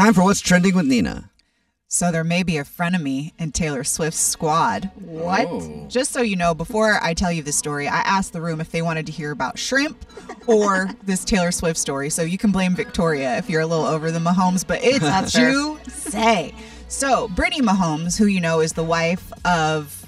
time for what's trending with Nina. So there may be a frenemy in Taylor Swift's squad. What? Oh. Just so you know, before I tell you the story, I asked the room if they wanted to hear about shrimp or this Taylor Swift story. So you can blame Victoria if you're a little over the Mahomes, but it's fair. juicy. So Brittany Mahomes, who you know is the wife of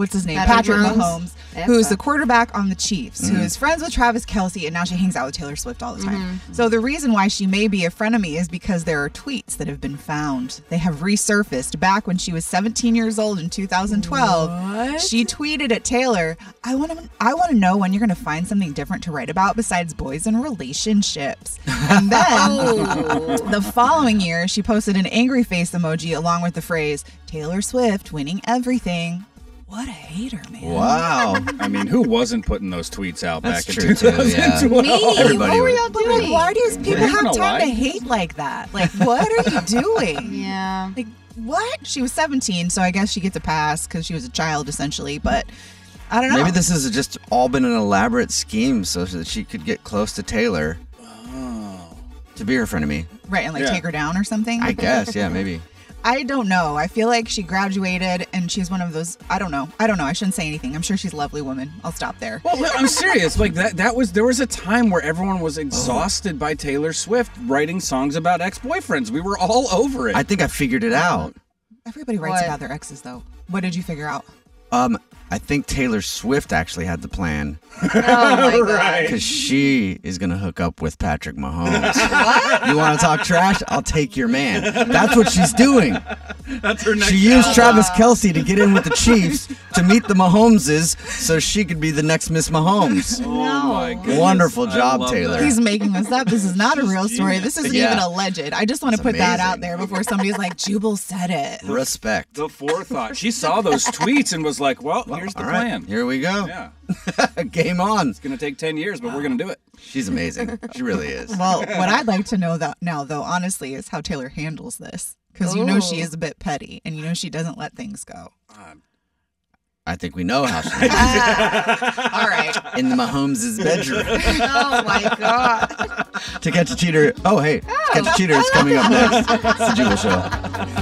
what's his name, Patrick Patrick, Mahomes. Mahomes, who is the quarterback on the Chiefs, Mm-hmm. who is friends with Travis Kelce, and now she hangs out with Taylor Swift all the time. Mm-hmm. So the reason why she may be a frenemy is because there are tweets that have been found. They have resurfaced back when she was 17 years old in 2012. She tweeted at Taylor, "I want to, I want to know when you're going to find something different to write about besides boys and relationships." And then Oh. the following year, she posted an angry face emoji along with the phrase "Taylor Swift winning everything." What a hater, man! Wow. I mean, who wasn't putting those tweets out That's back true, in too, yeah. 2012? Me? Everybody what were y'all But like, doing? why do people have gonna time to hate like that? Like, what are you doing? Yeah. Like, what? She was 17, so I guess she gets a pass because she was a child, essentially. But I don't know. Maybe this has just all been an elaborate scheme so that she could get close to Taylor. Oh. To be her frenemy. right and like Yeah. take her down or something. I guess, yeah, maybe. I don't know. I feel like she graduated and she's one of those. I don't know. I don't know. I shouldn't say anything. I'm sure she's a lovely woman. I'll stop there. Well, I'm serious. Like that. That was there was a time where everyone was oh. exhausted by Taylor Swift writing songs about ex-boyfriends. We were all over it. I think I figured it out. Everybody writes What? about their exes, though. What did you figure out? Um, I think Taylor Swift actually had the plan Oh my god. right. because she is gonna hook up with Patrick Mahomes. You want to talk trash? I'll take your man. That's what she's doing. That's her next. She used album. Travis Kelce to get in with the Chiefs to meet the Mahomeses, so she could be the next Miss Mahomes. Oh my goodness. Wonderful job, Taylor. that. He's making this up. This is not a real story. This isn't Yeah. even alleged. I just want to It's put that out there before somebody's like, Jubal said it. Respect. The forethought. She saw those tweets and was like, "Well, here's the All right, plan. here we go. Yeah, Game on. it's gonna take ten years, but we're gonna do it." She's amazing. She really is. Well, what I'd like to know that now, though, honestly, is how Taylor handles this. Because you know she oh. is a bit petty, and you know she doesn't let things go. Um, I think we know how she All right. in the Mahomes' bedroom. Oh my god. to catch a cheater. Oh, hey, to catch a cheater is coming up next. It's the Jubal Show.